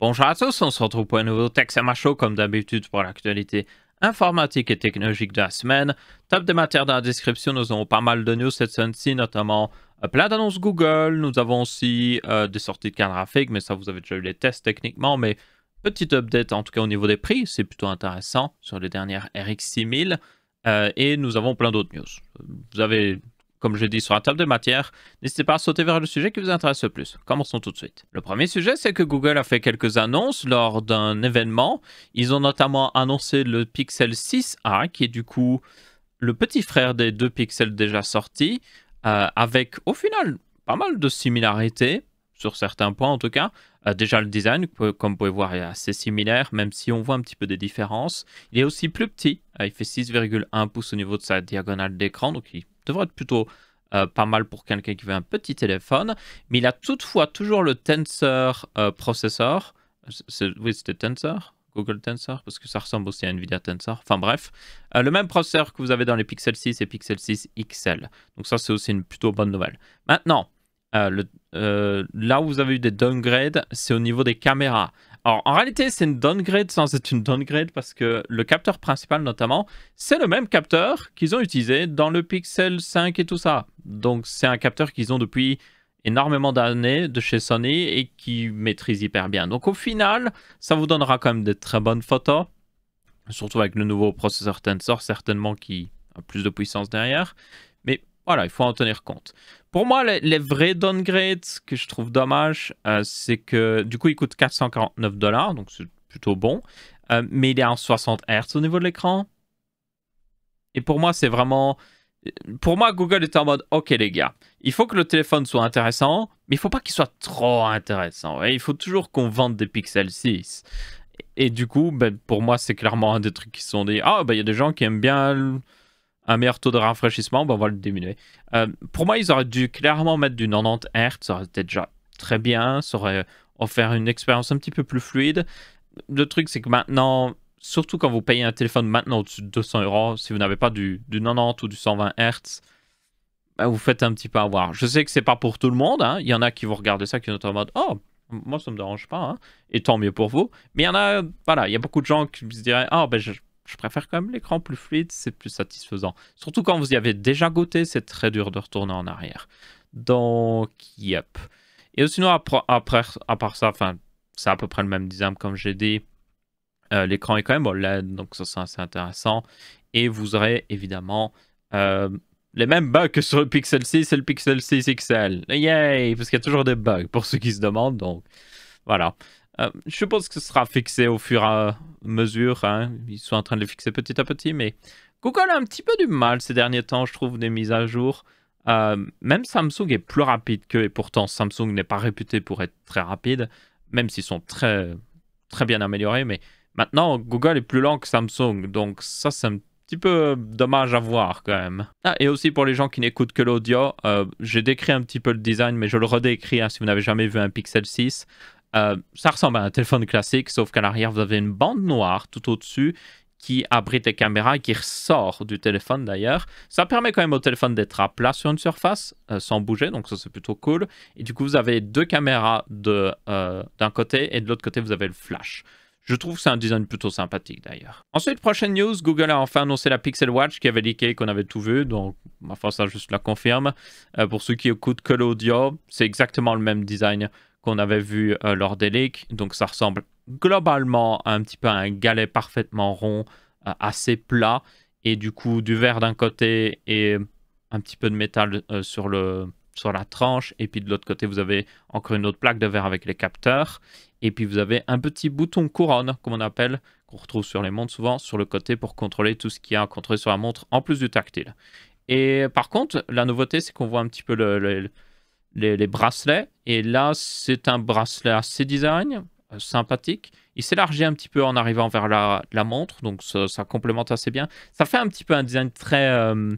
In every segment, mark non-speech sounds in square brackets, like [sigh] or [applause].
Bonjour à tous, on se retrouve pour un nouveau Texama Show comme d'habitude pour l'actualité informatique et technologique de la semaine. Top des matières dans la description, nous avons pas mal de news cette semaine-ci, notamment euh, plein d'annonces Google. Nous avons aussi euh, des sorties de cartes graphiques, mais ça vous avez déjà eu les tests techniquement. Mais petit update en tout cas au niveau des prix, c'est plutôt intéressant sur les dernières RX 6000. Euh, et nous avons plein d'autres news. Vous avez comme je dit sur la table de matière, n'hésitez pas à sauter vers le sujet qui vous intéresse le plus. Commençons tout de suite. Le premier sujet, c'est que Google a fait quelques annonces lors d'un événement. Ils ont notamment annoncé le Pixel 6a, qui est du coup le petit frère des deux pixels déjà sortis, euh, avec au final pas mal de similarités, sur certains points en tout cas. Euh, déjà le design, comme vous pouvez voir, est assez similaire, même si on voit un petit peu des différences. Il est aussi plus petit, euh, il fait 6,1 pouces au niveau de sa diagonale d'écran, donc il devrait être plutôt euh, pas mal pour quelqu'un qui veut un petit téléphone. Mais il a toutefois toujours le Tensor euh, processeur. Oui, c'était Tensor? Google Tensor, parce que ça ressemble aussi à Nvidia Tensor. Enfin bref, euh, le même processeur que vous avez dans les Pixel 6 et Pixel 6 XL. Donc ça, c'est aussi une plutôt bonne nouvelle. Maintenant, le, là où vous avez eu des downgrades, c'est au niveau des caméras. Alors, en réalité, c'est une downgrade sans une downgrade parce que le capteur principal, notamment, c'est le même capteur qu'ils ont utilisé dans le Pixel 5 et tout ça. Donc, c'est un capteur qu'ils ont depuis énormément d'années de chez Sony et qui maîtrise hyper bien. Donc, au final, ça vous donnera quand même de très bonnes photos, surtout avec le nouveau processeur Tensor, certainement qui a plus de puissance derrière. Mais voilà, il faut en tenir compte. Pour moi, les, vrais downgrades que je trouve dommage, euh, c'est que du coup, il coûte 449 dollars, donc c'est plutôt bon. Euh, mais il est en 60 Hz au niveau de l'écran. Et pour moi, c'est vraiment. Pour moi, Google est en mode OK, les gars, il faut que le téléphone soit intéressant, mais il faut pas qu'il soit trop intéressant. Il faut toujours qu'on vende des Pixel 6. Et, du coup, ben, pour moi, c'est clairement un des trucs qui sont dit Ah, ben, il y a des gens qui aiment bien un meilleur taux de rafraîchissement, ben on va le diminuer. Euh, pour moi, ils auraient dû clairement mettre du 90 Hz, ça aurait été déjà très bien, ça aurait offert une expérience un petit peu plus fluide. Le truc, c'est que maintenant, surtout quand vous payez un téléphone maintenant au-dessus de 200 euros, si vous n'avez pas du, 90 ou du 120 Hz, ben vous faites un petit peu avoir. Je sais que c'est pas pour tout le monde, hein. il y en a qui vont regarder ça, qui sont en mode Oh, moi ça me dérange pas, hein. et tant mieux pour vous. Mais il y en a, voilà, il y a beaucoup de gens qui se diraient Ah, ben je je préfère quand même l'écran plus fluide, c'est plus satisfaisant. Surtout quand vous y avez déjà goûté, c'est très dur de retourner en arrière. Donc, yep. Et sinon, après, à part ça, c'est à peu près le même design comme j'ai dit. Euh, l'écran est quand même OLED, donc ça c'est assez intéressant. Et vous aurez évidemment euh, les mêmes bugs que sur le Pixel 6 et le Pixel 6 XL. Yay! Parce qu'il y a toujours des bugs pour ceux qui se demandent. Donc voilà. Euh, je suppose que ce sera fixé au fur et à mesure. Hein. Ils sont en train de le fixer petit à petit, mais Google a un petit peu du mal ces derniers temps, je trouve, des mises à jour. Euh, même Samsung est plus rapide qu'eux, et pourtant Samsung n'est pas réputé pour être très rapide, même s'ils sont très, très bien améliorés. Mais maintenant, Google est plus lent que Samsung, donc ça, c'est un petit peu dommage à voir quand même. Ah, et aussi pour les gens qui n'écoutent que l'audio, euh, j'ai décrit un petit peu le design, mais je le redécris hein, si vous n'avez jamais vu un Pixel 6. Euh, ça ressemble à un téléphone classique, sauf qu'à l'arrière, vous avez une bande noire tout au-dessus qui abrite les caméras et qui ressort du téléphone d'ailleurs. Ça permet quand même au téléphone d'être à plat sur une surface euh, sans bouger, donc ça c'est plutôt cool. Et du coup, vous avez deux caméras euh, d'un côté et de l'autre côté, vous avez le flash. Je trouve que c'est un design plutôt sympathique d'ailleurs. Ensuite, prochaine news, Google a enfin annoncé la Pixel Watch qui avait leaké, qu'on avait tout vu, donc force ça juste la confirme. pour ceux qui écoutent que l'audio, c'est exactement le même design qu'on avait vu euh, lors des leaks. Donc ça ressemble globalement un petit peu à un galet parfaitement rond, euh, assez plat, et du coup du verre d'un côté et un petit peu de métal euh, sur la tranche, et puis de l'autre côté vous avez encore une autre plaque de verre avec les capteurs, et puis vous avez un petit bouton couronne, comme on appelle, qu'on retrouve sur les montres souvent, sur le côté pour contrôler tout ce qu'il y a à contrôler sur la montre, en plus du tactile. Et par contre, la nouveauté, c'est qu'on voit un petit peu le les, bracelets. Et là, c'est un bracelet assez design, euh, sympathique. Il s'élargit un petit peu en arrivant vers la, montre, donc ça, complémente assez bien. Ça fait un petit peu un design très, euh,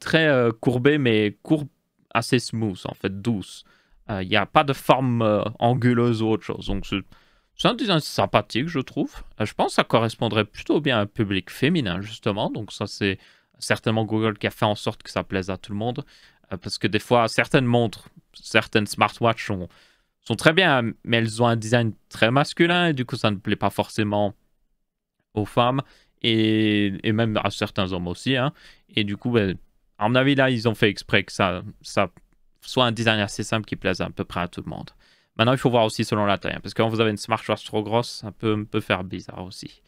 très euh, courbé, mais courbe assez smooth, en fait, douce. Il n'y a pas de forme anguleuse ou autre chose. Donc c'est un design sympathique, je trouve. je pense que ça correspondrait plutôt bien à un public féminin, justement. Donc ça, c'est certainement Google qui a fait en sorte que ça plaise à tout le monde. Euh, parce que des fois, certaines montres, certaines smartwatches sont, très bien, mais elles ont un design très masculin et du coup, ça ne plaît pas forcément aux femmes et, même à certains hommes aussi. Hein. Et du coup, ben, à mon avis, là, ils ont fait exprès que ça, ça soit un design assez simple qui plaise à peu près à tout le monde. Maintenant, il faut voir aussi selon la taille, hein, parce que quand vous avez une smartwatch trop grosse, ça peut, peut faire bizarre aussi.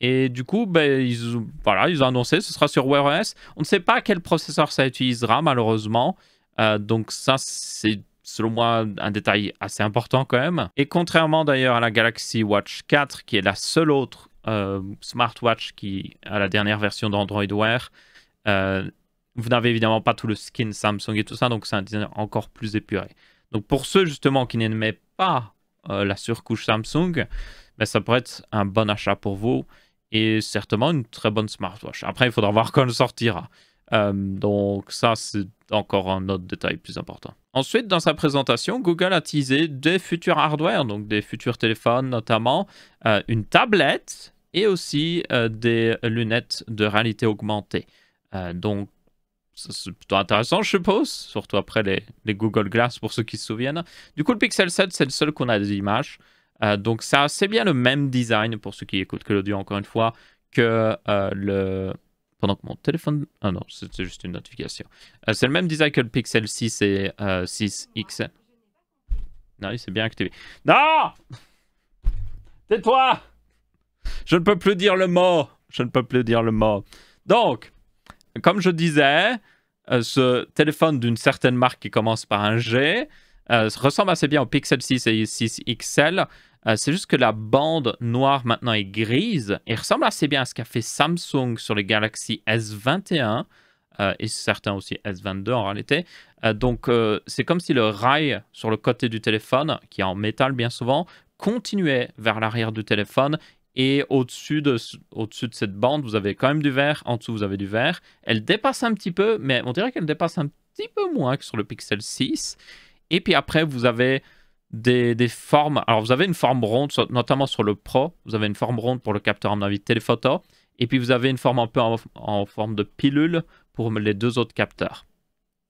Et du coup, ben, ils, voilà, ils ont annoncé, ce sera sur Wear OS. On ne sait pas quel processeur ça utilisera, malheureusement. Euh, donc ça, c'est selon moi un détail assez important quand même. Et contrairement d'ailleurs à la Galaxy Watch 4, qui est la seule autre euh, smartwatch qui a la dernière version d'Android Wear, euh, vous n'avez évidemment pas tout le skin Samsung et tout ça, donc c'est un design encore plus épuré. Donc pour ceux justement qui n'aimaient pas la surcouche Samsung, ben, ça pourrait être un bon achat pour vous et certainement une très bonne smartwatch. Après, il faudra [laughs] voir quand elle sortira. Euh, donc ça, c'est encore un autre détail plus important. Ensuite, dans sa présentation, Google a teasé des futurs hardware, donc des futurs téléphones notamment, euh, une tablette et aussi euh, des lunettes de réalité augmentée. donc c'est plutôt intéressant, je suppose, surtout après les, les, Google Glass pour ceux qui se souviennent. Du coup, le Pixel 7, c'est le seul qu'on a des images. Euh, donc ça, c'est bien le même design, pour ceux qui écoutent que l'audio encore une fois, que euh, le... Pendant que mon téléphone... Ah non, c'est juste une notification. Euh, c'est le même design que le Pixel 6 et 6 XL. Non, il s'est bien activé. Non Tais-toi Je ne peux plus dire le mot. Je ne peux plus dire le mot. Donc, comme je disais, ce téléphone d'une certaine marque qui commence par un G ressemble assez bien au Pixel 6 et 6 XL. Euh, c'est juste que la bande noire maintenant est grise et ressemble assez bien à ce qu'a fait Samsung sur les Galaxy S21 euh, et certains aussi S22 en réalité. Euh, donc c'est comme si le rail sur le côté du téléphone, qui est en métal bien souvent, continuait vers l'arrière du téléphone et au-dessus de, de cette bande, vous avez quand même du vert, en dessous vous avez du vert. Elle dépasse un petit peu, mais on dirait qu'elle dépasse un petit peu moins que sur le Pixel 6. Et puis après, vous avez des, formes. Alors, vous avez une forme ronde, notamment sur le Pro. Vous avez une forme ronde pour le capteur, en avis, téléphoto. Et puis, vous avez une forme un peu en, forme de pilule pour les deux autres capteurs.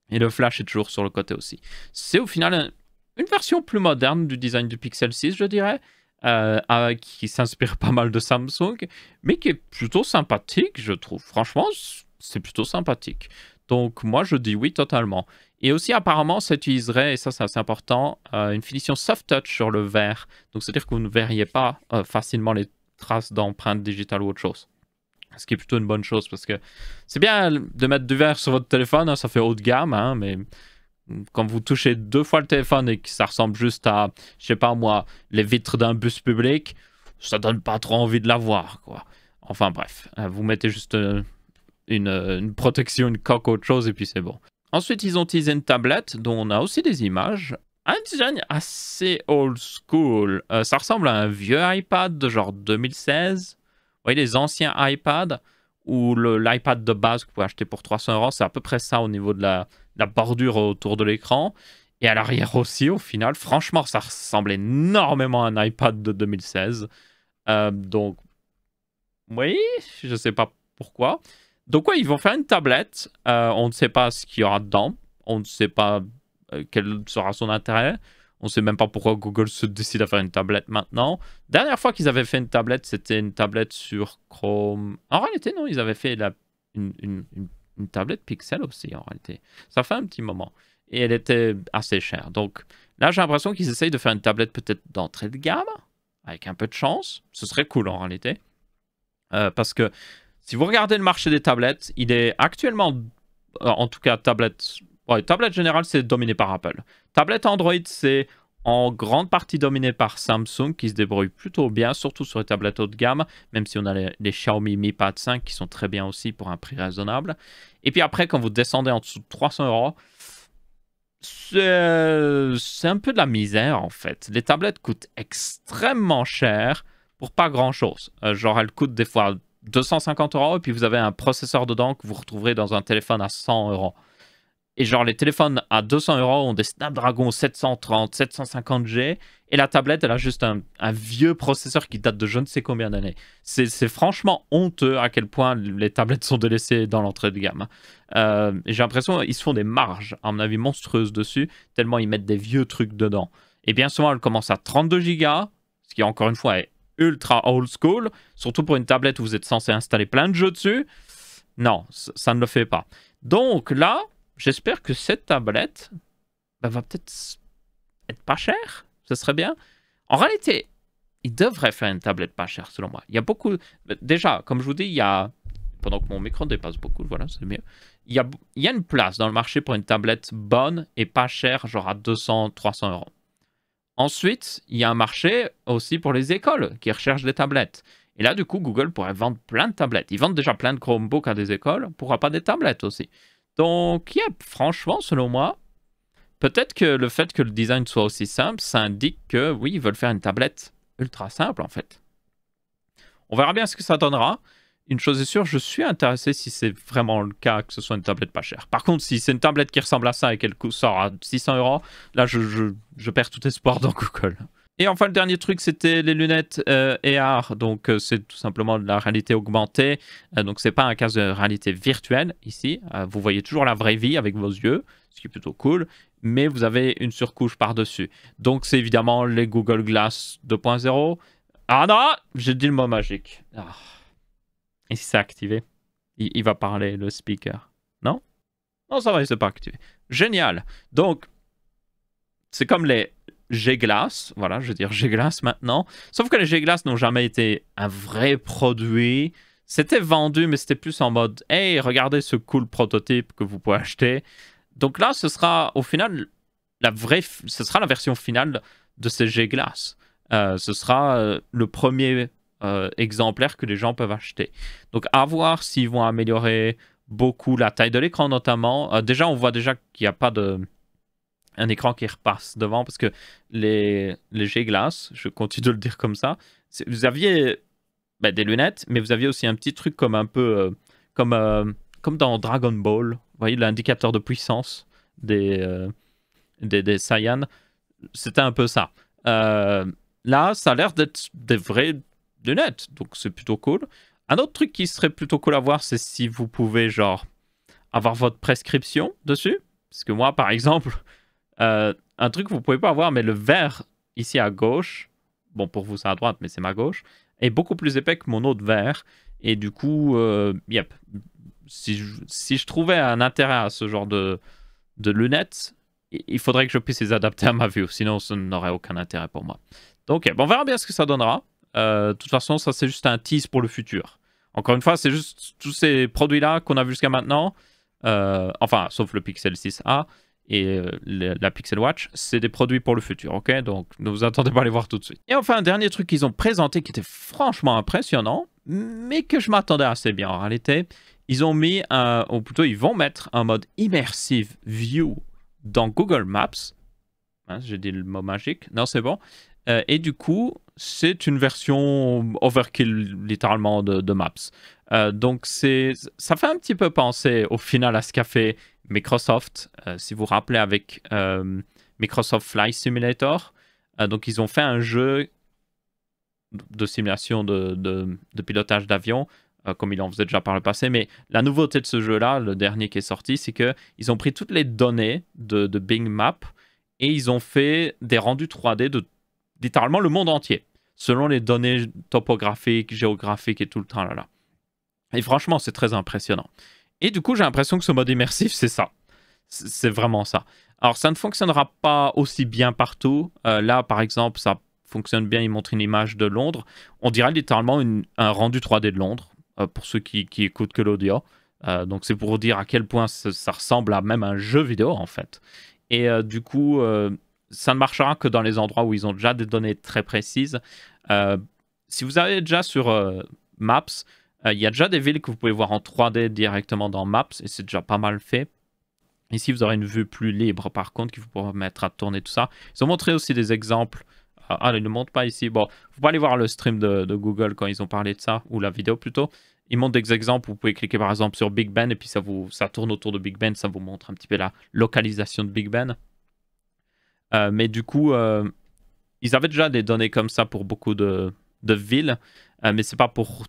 Et le flash est toujours sur le côté aussi. C'est au final une version plus moderne du design du Pixel 6, je dirais. Euh, qui s'inspire pas mal de Samsung, mais qui est plutôt sympathique, je trouve. Franchement, c'est plutôt sympathique. Donc moi, je dis oui totalement. Et aussi, apparemment, ça utiliserait, et ça c'est assez important, euh, une finition soft touch sur le verre. Donc, c'est-à-dire que vous ne verriez pas euh, facilement les traces d'empreintes digitales ou autre chose. Ce qui est plutôt une bonne chose parce que c'est bien de mettre du verre sur votre téléphone, hein, ça fait haut de gamme, hein, mais quand vous touchez deux fois le téléphone et que ça ressemble juste à, je sais pas moi, les vitres d'un bus public, ça donne pas trop envie de l'avoir, quoi. Enfin bref, euh, vous mettez juste une, protection, une coque, autre chose, et puis c'est bon. Ensuite, ils ont utilisé une tablette dont on a aussi des images. Un design assez old school. Euh, ça ressemble à un vieux iPad de genre 2016. Vous voyez les anciens iPads ou l'iPad de base que vous pouvez acheter pour 300 euros. C'est à peu près ça au niveau de la, bordure autour de l'écran. Et à l'arrière aussi, au final. Franchement, ça ressemble énormément à un iPad de 2016. Euh, donc, oui, je ne sais pas pourquoi. Donc ouais, ils vont faire une tablette. Euh, on ne sait pas ce qu'il y aura dedans. On ne sait pas euh, quel sera son intérêt. On ne sait même pas pourquoi Google se décide à faire une tablette maintenant. Dernière fois qu'ils avaient fait une tablette, c'était une tablette sur Chrome. En réalité, non, ils avaient fait la, une, une, tablette Pixel aussi, en réalité. Ça fait un petit moment. Et elle était assez chère. Donc là, j'ai l'impression qu'ils essayent de faire une tablette peut-être d'entrée de gamme, avec un peu de chance. Ce serait cool en réalité. Euh, parce que si vous regardez le marché des tablettes, il est actuellement, euh, en tout cas, tablette, ouais, tablette générale, c'est dominé par Apple. Tablette Android, c'est en grande partie dominé par Samsung qui se débrouille plutôt bien, surtout sur les tablettes haut de gamme, même si on a les, Xiaomi Mi Pad 5 qui sont très bien aussi pour un prix raisonnable. Et puis après, quand vous descendez en dessous de 300 euros, c'est un peu de la misère en fait. Les tablettes coûtent extrêmement cher pour pas grand chose. Euh, genre, elles coûtent des fois 250 euros et puis vous avez un processeur dedans que vous retrouverez dans un téléphone à 100 euros. Et genre, les téléphones à 200 euros ont des Snapdragon 730, 750G. Et la tablette, elle a juste un, vieux processeur qui date de je ne sais combien d'années. C'est franchement honteux à quel point les tablettes sont délaissées dans l'entrée de gamme. Euh, J'ai l'impression qu'ils se font des marges, à mon avis, monstrueuses dessus, tellement ils mettent des vieux trucs dedans. Et bien souvent, elle commence à 32 Go, ce qui encore une fois est ultra old school, surtout pour une tablette où vous êtes censé installer plein de jeux dessus. Non, ça ne le fait pas. Donc là, j'espère que cette tablette bah, va peut-être être pas chère. Ce serait bien. En réalité, il devrait faire une tablette pas chère, selon moi. Il y a beaucoup... Déjà, comme je vous dis, il y a... Pendant que mon micro dépasse beaucoup, voilà, c'est mieux. Il y, a... il y a une place dans le marché pour une tablette bonne et pas chère, genre à 200, 300 euros. Ensuite, il y a un marché aussi pour les écoles qui recherchent des tablettes. Et là, du coup, Google pourrait vendre plein de tablettes. Ils vendent déjà plein de Chromebooks à des écoles. Pourquoi pas des tablettes aussi Donc, yep, franchement, selon moi, peut-être que le fait que le design soit aussi simple, ça indique que, oui, ils veulent faire une tablette ultra simple, en fait. On verra bien ce que ça donnera une chose est sûre, je suis intéressé si c'est vraiment le cas que ce soit une tablette pas chère. Par contre, si c'est une tablette qui ressemble à ça et qu'elle sort à 600 euros, là, je, perds tout espoir dans Google. Et enfin, le dernier truc, c'était les lunettes euh, AR. Donc, euh, c'est tout simplement de la réalité augmentée. Euh, donc, c'est pas un cas de réalité virtuelle ici. vous voyez toujours la vraie vie avec vos yeux, ce qui est plutôt cool. Mais vous avez une surcouche par-dessus. Donc, c'est évidemment les Google Glass 2.0. Ah non, j'ai dit le mot magique. Ah. Et si c'est activé, il, va parler, le speaker. Non? Non, ça va, il s'est pas activé. Génial. Donc, c'est comme les G-Glass. Voilà, je veux dire G-Glass maintenant. Sauf que les G-Glass n'ont jamais été un vrai produit. C'était vendu, mais c'était plus en mode Hey, regardez ce cool prototype que vous pouvez acheter. Donc là, ce sera au final la vraie, ce sera la version finale de ces G-Glass. Euh, ce sera euh, le premier euh, exemplaires que les gens peuvent acheter. Donc à voir s'ils vont améliorer beaucoup la taille de l'écran notamment. Euh, déjà, on voit déjà qu'il n'y a pas de un écran qui repasse devant parce que les, les G-Glass, je continue de le dire comme ça, vous aviez ben, des lunettes, mais vous aviez aussi un petit truc comme un peu euh, comme, comme dans Dragon Ball, vous voyez l'indicateur de puissance des, des, des Saiyans, c'était un peu ça. là, ça a l'air d'être des vrais lunettes, donc c'est plutôt cool. Un autre truc qui serait plutôt cool à voir, c'est si vous pouvez, genre, avoir votre prescription dessus. Parce que moi, par exemple, [laughs] euh, un truc que vous pouvez pas avoir, mais le verre ici à gauche, bon, pour vous, c'est à droite, mais c'est ma gauche, est beaucoup plus épais que mon autre verre. Et du coup, euh, yep, si je, trouvais un intérêt à ce genre de, de lunettes, il faudrait que je puisse les adapter à ma vue, sinon ça n'aurait aucun intérêt pour moi. Donc, on verra bien ce que ça donnera. Euh, de toute façon, ça c'est juste un tease pour le futur. Encore une fois, c'est juste tous ces produits-là qu'on a vu jusqu'à maintenant, euh, enfin, sauf le Pixel 6a et euh, la Pixel Watch, c'est des produits pour le futur, ok? Donc ne vous attendez pas à les voir tout de suite. Et enfin, un dernier truc qu'ils ont présenté qui était franchement impressionnant, mais que je m'attendais assez bien en réalité, ils ont mis, un, ou plutôt ils vont mettre un mode Immersive View dans Google Maps. Hein, J'ai dit le mot magique, non c'est bon. et du coup, c'est une version overkill littéralement de, Maps. Euh, donc c'est, ça fait un petit peu penser au final à ce qu'a fait Microsoft, euh, si vous vous rappelez avec euh, Microsoft Flight Simulator. donc ils ont fait un jeu de simulation de, de pilotage d'avion, comme ils en faisaient déjà par le passé. Mais la nouveauté de ce jeu-là, le dernier qui est sorti, c'est qu'ils ont pris toutes les données de, Bing Map et ils ont fait des rendus 3D de littéralement le monde entier selon les données topographiques, géographiques et tout le temps là. là. Et franchement, c'est très impressionnant. Et du coup, j'ai l'impression que ce mode immersif, c'est ça. C'est vraiment ça. Alors, ça ne fonctionnera pas aussi bien partout. Euh, là, par exemple, ça fonctionne bien. Il montre une image de Londres. On dirait littéralement un rendu 3D de Londres, euh, pour ceux qui, qui écoutent que l'audio. Euh, donc, c'est pour dire à quel point ça, ressemble à même un jeu vidéo, en fait. Et du coup, ça ne marchera que dans les endroits où ils ont déjà des données très précises. Euh, si vous avez déjà sur euh, Maps, euh, il y a déjà des villes que vous pouvez voir en 3D directement dans Maps et c'est déjà pas mal fait. Ici, vous aurez une vue plus libre par contre qui vous mettre à tourner tout ça. Ils ont montré aussi des exemples. Ah, ils ne montrent pas ici. Bon, vous pouvez aller voir le stream de, Google quand ils ont parlé de ça, ou la vidéo plutôt. Ils montrent des exemples. Vous pouvez cliquer par exemple sur Big Ben et puis ça, vous, ça tourne autour de Big Ben. Ça vous montre un petit peu la localisation de Big Ben. mais du coup, ils avaient déjà des données comme ça pour beaucoup de, villes, euh, mais c'est pas pour,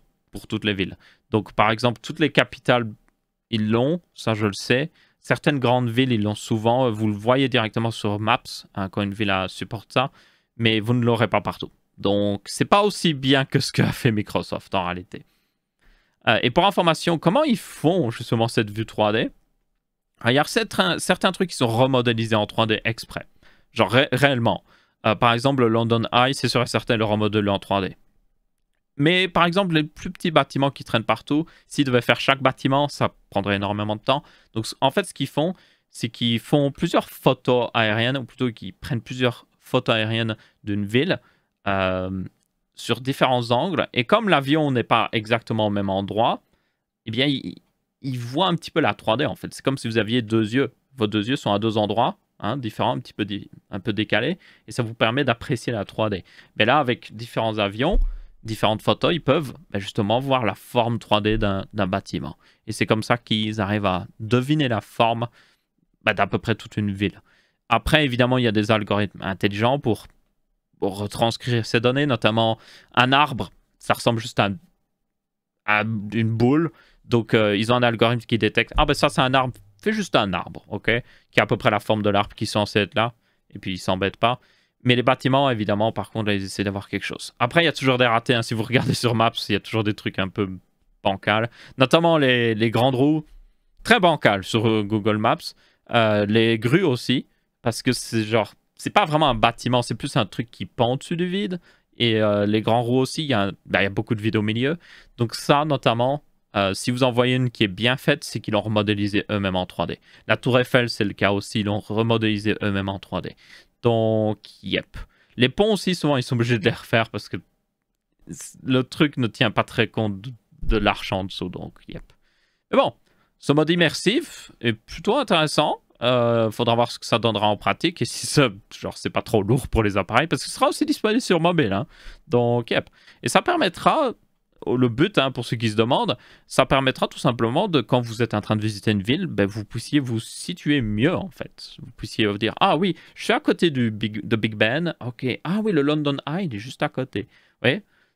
toutes les villes. Donc, par exemple, toutes les capitales, ils l'ont, ça je le sais. certaines grandes villes, ils l'ont souvent. Vous le voyez directement sur Maps hein, quand une ville supporte ça, mais vous ne l'aurez pas partout. Donc, c'est pas aussi bien que ce qu'a fait Microsoft en réalité. Euh, et pour information, comment ils font justement cette vue 3D ah, Il y a certains, trucs qui sont remodélisés en 3D exprès. Genre réellement. Euh, par exemple, le London Eye, c'est sûr et certain le remodelé en 3D. Mais par exemple, les plus petits bâtiments qui traînent partout, s'ils devaient faire chaque bâtiment, ça prendrait énormément de temps. Donc en fait, ce qu'ils font, c'est qu'ils font plusieurs photos aériennes, ou plutôt qu'ils prennent plusieurs photos aériennes d'une ville euh, sur différents angles. Et comme l'avion n'est pas exactement au même endroit, eh bien, il, voit un petit peu la 3D en fait. C'est comme si vous aviez deux yeux. Vos deux yeux sont à deux endroits hein, différents, un petit peu, un peu décalés, et ça vous permet d'apprécier la 3D. Mais là, avec différents avions, différentes photos, ils peuvent ben, justement voir la forme 3D d'un bâtiment. Et c'est comme ça qu'ils arrivent à deviner la forme ben, d'à peu près toute une ville. Après, évidemment, il y a des algorithmes intelligents pour, retranscrire ces données, notamment un arbre, ça ressemble juste à, une boule. Donc, euh, ils ont un algorithme qui détecte, ah ben ça c'est un arbre, fais juste un arbre, ok Qui a à peu près la forme de l'arbre qui est censé être là, et puis ils s'embêtent pas. Mais les bâtiments, évidemment, par contre, ils essaient d'avoir quelque chose. Après, il y a toujours des ratés. Hein. Si vous regardez sur Maps, il y a toujours des trucs un peu bancals. Notamment les, grandes roues, très bancales sur euh, Google Maps. Euh, les grues aussi, parce que c'est genre, c'est pas vraiment un bâtiment, c'est plus un truc qui pend au-dessus du vide. Et euh, les grands roues aussi, il y, a, ben, il y, a beaucoup de vides au milieu. Donc ça, notamment, si vous en voyez une qui est bien faite, c'est qu'ils l'ont remodélisé eux-mêmes en 3D. La tour Eiffel, c'est le cas aussi, ils l'ont remodélisé eux-mêmes en 3D. Donc, yep. Les ponts aussi, souvent, ils sont obligés de les refaire parce que le truc ne tient pas très compte de, l'arche en dessous. Donc, yep. Mais bon, ce mode immersif est plutôt intéressant. Euh, faudra voir ce que ça donnera en pratique et si ça, genre, c'est pas trop lourd pour les appareils parce que ce sera aussi disponible sur mobile. Hein. Donc, yep. Et ça permettra le but, hein, pour ceux qui se demandent, ça permettra tout simplement de, quand vous êtes en train de visiter une ville, ben, vous puissiez vous situer mieux, en fait. Vous puissiez vous dire, ah oui, je suis à côté du Big, de Big Ben, ok, ah oui, le London Eye, il est juste à côté. Vous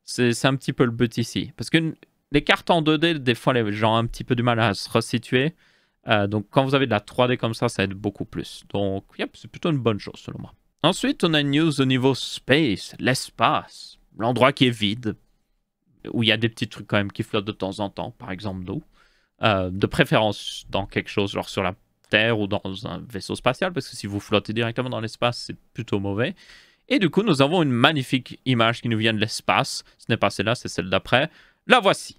c'est un petit peu le but ici. Parce que les cartes en 2D, des fois, les gens ont un petit peu du mal à se resituer. Euh, donc, quand vous avez de la 3D comme ça, ça aide beaucoup plus. Donc, yep, c'est plutôt une bonne chose, selon moi. Ensuite, on a une news au niveau space, l'espace, l'endroit qui est vide, où il y a des petits trucs quand même qui flottent de temps en temps, par exemple d'eau. Euh, de préférence dans quelque chose, genre sur la Terre ou dans un vaisseau spatial, parce que si vous flottez directement dans l'espace, c'est plutôt mauvais. Et du coup, nous avons une magnifique image qui nous vient de l'espace. Ce n'est pas celle-là, c'est celle d'après. La voici.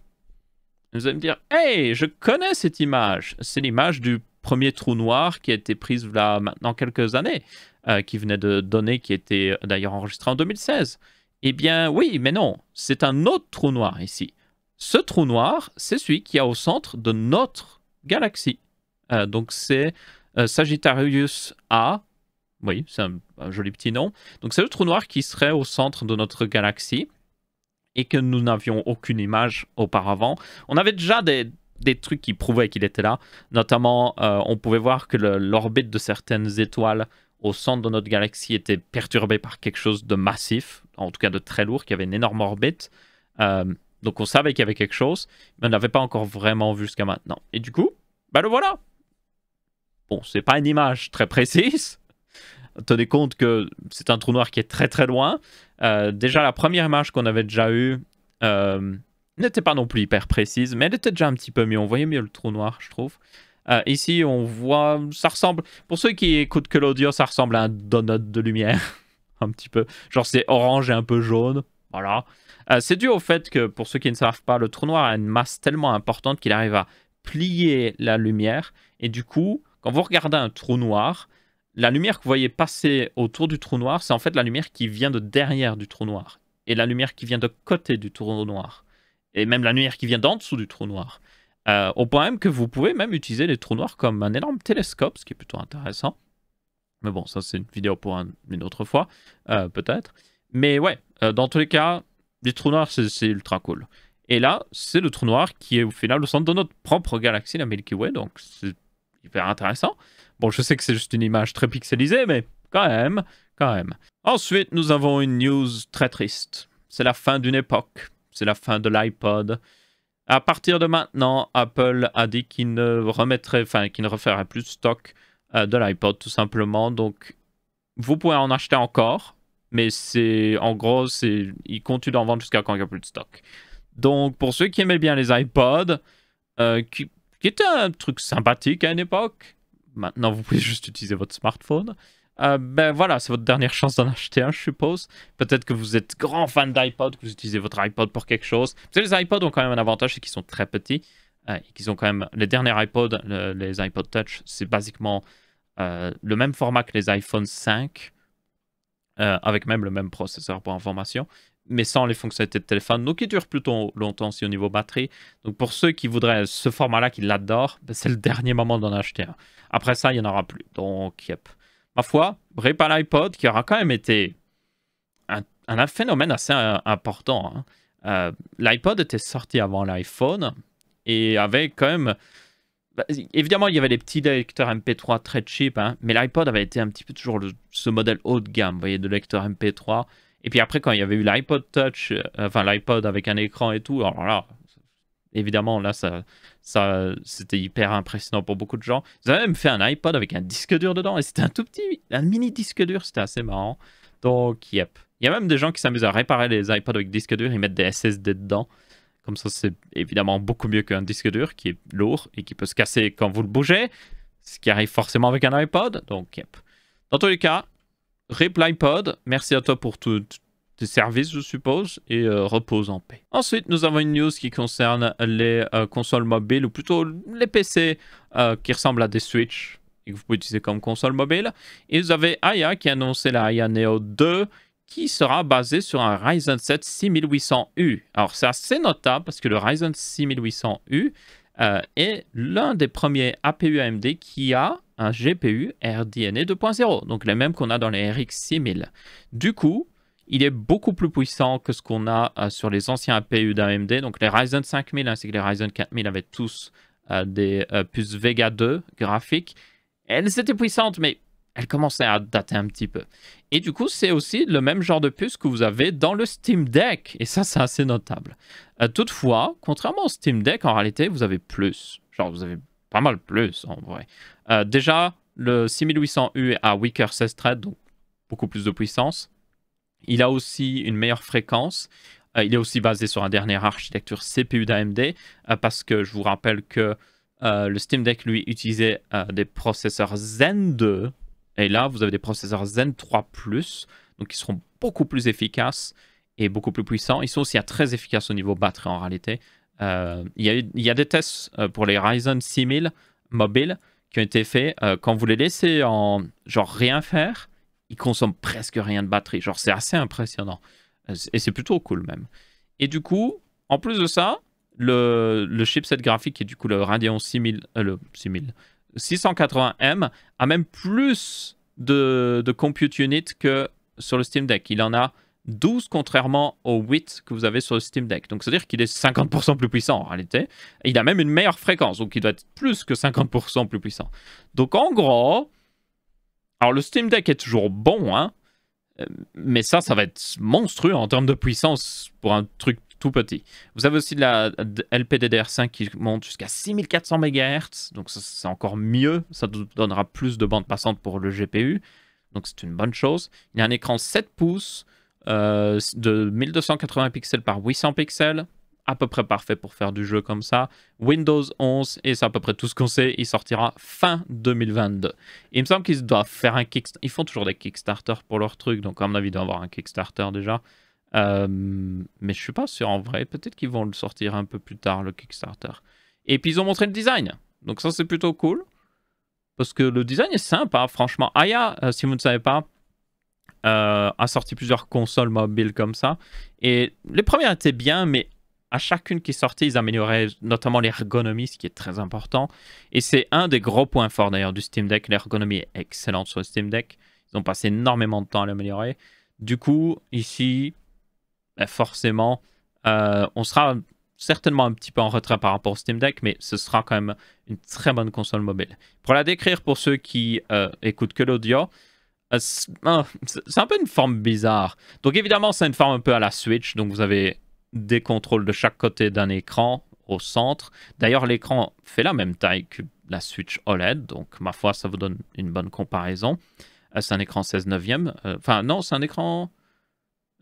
Vous allez me dire, hey, je connais cette image. C'est l'image du premier trou noir qui a été prise là maintenant quelques années, euh, qui venait de données qui étaient d'ailleurs enregistrées en 2016. Eh bien oui, mais non, c'est un autre trou noir ici. Ce trou noir, c'est celui qui est au centre de notre galaxie. Euh, donc c'est euh, Sagittarius A. Oui, c'est un, joli petit nom. Donc c'est le trou noir qui serait au centre de notre galaxie et que nous n'avions aucune image auparavant. On avait déjà des, trucs qui prouvaient qu'il était là. Notamment, euh, on pouvait voir que l'orbite de certaines étoiles au centre de notre galaxie était perturbée par quelque chose de massif, en tout cas de très lourd, qui avait une énorme orbite. Euh, donc on savait qu'il y avait quelque chose, mais on n'avait pas encore vraiment vu jusqu'à maintenant. Et du coup, bah le voilà. Bon, c'est pas une image très précise. [laughs] Tenez compte que c'est un trou noir qui est très très loin. Euh, déjà, la première image qu'on avait déjà eue euh, n'était pas non plus hyper précise, mais elle était déjà un petit peu mieux. On voyait mieux le trou noir, je trouve. Euh, ici, on voit, ça ressemble, pour ceux qui écoutent que l'audio, ça ressemble à un donut de lumière, [laughs] un petit peu. Genre, c'est orange et un peu jaune. Voilà. Euh, c'est dû au fait que, pour ceux qui ne savent pas, le trou noir a une masse tellement importante qu'il arrive à plier la lumière. Et du coup, quand vous regardez un trou noir, la lumière que vous voyez passer autour du trou noir, c'est en fait la lumière qui vient de derrière du trou noir. Et la lumière qui vient de côté du trou noir. Et même la lumière qui vient d'en dessous du trou noir. Euh, au point même que vous pouvez même utiliser les trous noirs comme un énorme télescope, ce qui est plutôt intéressant. Mais bon, ça c'est une vidéo pour une autre fois, euh, peut-être. Mais ouais, euh, dans tous les cas, les trous noirs, c'est ultra cool. Et là, c'est le trou noir qui est au final au centre de notre propre galaxie, la Milky Way, donc c'est hyper intéressant. Bon, je sais que c'est juste une image très pixelisée, mais quand même, quand même. Ensuite, nous avons une news très triste. C'est la fin d'une époque. C'est la fin de l'iPod. À partir de maintenant, Apple a dit qu'il ne remettrait, enfin, qu'il ne referait plus de stock euh, de l'iPod, tout simplement. Donc, vous pouvez en acheter encore, mais c'est, en gros, c'est, il continue d'en vendre jusqu'à quand il n'y a plus de stock. Donc, pour ceux qui aimaient bien les iPods, euh, qui, qui était un truc sympathique à une époque, maintenant vous pouvez [laughs] juste utiliser votre smartphone. Euh, ben voilà, c'est votre dernière chance d'en acheter un, je suppose. Peut-être que vous êtes grand fan d'iPod, que vous utilisez votre iPod pour quelque chose. Vous savez, les iPods ont quand même un avantage, c'est qu'ils sont très petits. Euh, et qu'ils ont quand même... Les derniers iPods, les iPod Touch, c'est basiquement euh, le même format que les iPhone 5, avec même le même processeur pour information, mais sans les fonctionnalités de téléphone. Donc, il dure plutôt longtemps aussi au niveau batterie. Donc, pour ceux qui voudraient ce format-là, qui l'adorent, ben, c'est le dernier moment d'en acheter un. Après ça, il n'y en aura plus. Donc, yep ma foi, l'iPod, qui aura quand même été un, phénomène assez euh, important. Hein. Euh, L'iPod était sorti avant l'iPhone et avait quand même. Bah, évidemment, il y avait les petits lecteurs MP3 très cheap, hein, mais l'iPod avait été un petit peu toujours ce modèle haut de gamme, vous voyez, de lecteur MP3. Et puis après, quand il y avait eu l'iPod Touch, euh, enfin l'iPod avec un écran et tout, alors là, évidemment, là, ça, ça, c'était hyper impressionnant pour beaucoup de gens. Ils avaient même fait un iPod avec un disque dur dedans, et c'était un tout petit, un mini disque dur, c'était assez marrant. Donc, yep. Il y a même des gens qui s'amusent à réparer les iPods avec disque dur, ils mettent des SSD dedans. Comme ça, c'est évidemment beaucoup mieux qu'un disque dur qui est lourd et qui peut se casser quand vous le bougez, ce qui arrive forcément avec un iPod. Donc, yep. Dans tous les cas, RIP l'iPod, merci à toi pour tout, des services, je suppose, et euh, repose en paix. Ensuite, nous avons une news qui concerne les euh, consoles mobiles, ou plutôt les PC euh, qui ressemblent à des Switch et que vous pouvez utiliser comme console mobile. Et vous avez Aya qui a annoncé la Aya Neo 2 qui sera basée sur un Ryzen 7 6800U. Alors, c'est assez notable parce que le Ryzen 6800U est l'un des premiers APU AMD qui a un GPU RDNA 2.0, donc les mêmes qu'on a dans les RX 6000. Du coup, il est beaucoup plus puissant que ce qu'on a euh, sur les anciens APU d'AMD. Donc les Ryzen 5000 ainsi que les Ryzen 4000 avaient tous euh, des euh, puces Vega 2 graphiques. Elles étaient puissantes, mais elles commençaient à dater un petit peu. Et du coup, c'est aussi le même genre de puce que vous avez dans le Steam Deck. Et ça, c'est assez notable. toutefois, contrairement au Steam Deck, en réalité, vous avez plus. Genre, vous avez pas mal plus, en vrai. déjà, le 6800U a weaker 16 threads, donc beaucoup plus de puissance. Il a aussi une meilleure fréquence. Euh, il est aussi basé sur une dernière architecture CPU d'AMD euh, parce que je vous rappelle que euh, le Steam Deck, lui, utilisait des processeurs Zen 2. Et là, vous avez des processeurs Zen 3 donc ils seront beaucoup plus efficaces et beaucoup plus puissants. Ils sont aussi très efficaces au niveau batterie en réalité. il, y il, y a, des tests pour les Ryzen 6000 mobiles qui ont été faits. quand vous les laissez en genre rien faire, il consomme presque rien de batterie. Genre, c'est assez impressionnant. Euh, et c'est plutôt cool même. Et du coup, en plus de ça, le, le chipset graphique, est du coup le Radeon 6000, euh, le 6000, 680M, a même plus de, de compute unit que sur le Steam Deck. Il en a 12 contrairement au 8 que vous avez sur le Steam Deck. Donc c'est-à-dire qu'il est 50% plus puissant en réalité. Il a même une meilleure fréquence, donc il doit être plus que 50% plus puissant. Donc en gros, alors le Steam Deck est toujours bon, hein, euh, mais ça, ça va être monstrueux en termes de puissance pour un truc tout petit. Vous avez aussi de la LPDDR5 qui monte jusqu'à 6400 MHz, donc c'est encore mieux, ça donnera plus de bande passante pour le GPU, donc c'est une bonne chose. Il y a un écran 7 pouces euh, de 1280 pixels par 800 pixels, à peu près parfait pour faire du jeu comme ça. Windows 11, et c'est à peu près tout ce qu'on sait, il sortira fin 2022. il me semble qu'ils doivent faire un Kickstarter. Ils font toujours des Kickstarter pour leur truc, donc à mon avis, ils doivent avoir un Kickstarter déjà. Euh, mais je suis pas sûr en vrai. Peut-être qu'ils vont le sortir un peu plus tard, le Kickstarter. Et puis ils ont montré le design. Donc ça, c'est plutôt cool. Parce que le design est sympa, franchement. Aya, euh, si vous ne savez pas, euh, a sorti plusieurs consoles mobiles comme ça. Et les premières étaient bien, mais à chacune qui sortait, ils amélioraient notamment l'ergonomie, ce qui est très important. Et c'est un des gros points forts d'ailleurs du Steam Deck. L'ergonomie est excellente sur le Steam Deck. Ils ont passé énormément de temps à l'améliorer. Du coup, ici, ben, forcément, euh, on sera certainement un petit peu en retrait par rapport au Steam Deck, mais ce sera quand même une très bonne console mobile. Pour la décrire pour ceux qui euh, écoutent que l'audio, euh, c'est un peu une forme bizarre. Donc évidemment, c'est une forme un peu à la Switch. Donc vous avez des contrôles de chaque côté d'un écran au centre. D'ailleurs, l'écran fait la même taille que la Switch OLED, donc ma foi, ça vous donne une bonne comparaison. Euh, c'est un écran 16 neuvième. Euh, enfin, non, c'est un écran...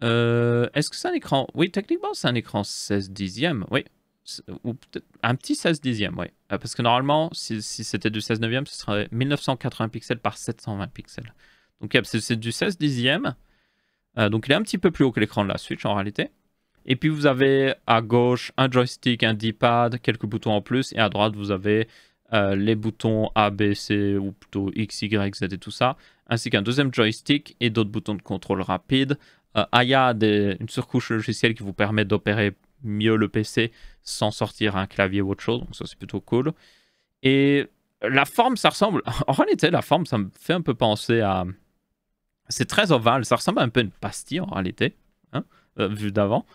Euh, est-ce que c'est un écran... Oui, techniquement, c'est un écran 16 dixième, oui. Ou peut-être un petit 16 dixième, oui. parce que normalement, si, c'était du 16 neuvième, ce serait 1980 pixels par 720 pixels. Donc, c'est du 16 dixième. donc, il est un petit peu plus haut que l'écran de la Switch, en réalité. Et puis, vous avez à gauche un joystick, un D-pad, quelques boutons en plus. Et à droite, vous avez les boutons A, B, C, ou plutôt X, Y, Z et tout ça ainsi qu'un deuxième joystick et d'autres boutons de contrôle rapide. Euh, Aya a une surcouche logicielle qui vous permet d'opérer mieux le PC sans sortir un clavier ou autre chose, donc ça c'est plutôt cool. Et la forme, ça ressemble. [laughs] En réalité, la forme, ça me fait un peu penser à. C'est très ovale, ça ressemble un peu à une pastille en réalité, hein, euh, vu d'avant.